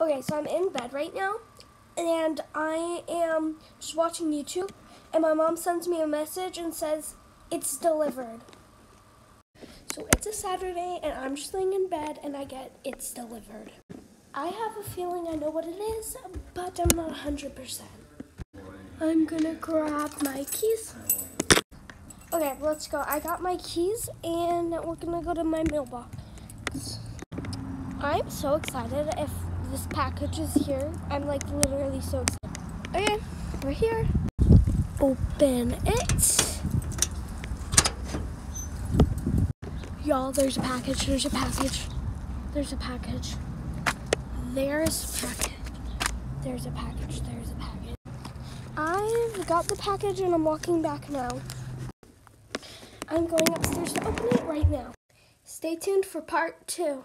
Okay, so I'm in bed right now, and I am just watching YouTube, and my mom sends me a message and says, it's delivered. So it's a Saturday, and I'm just laying in bed, and I get, it's delivered. I have a feeling I know what it is, but I'm not 100%. I'm gonna grab my keys. Okay, let's go. I got my keys, and we're gonna go to my mailbox. I'm so excited if this package is here. I'm like literally so excited. Okay, we're here. Open it. Y'all, there's a package, there's a package, there's a package. There's a package. There's a package, there's a package. I've got the package and I'm walking back now. I'm going upstairs to open it right now. Stay tuned for part two.